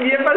Nie ma